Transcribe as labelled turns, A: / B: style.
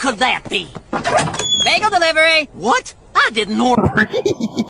A: could that be? Bagel delivery. What? I didn't order.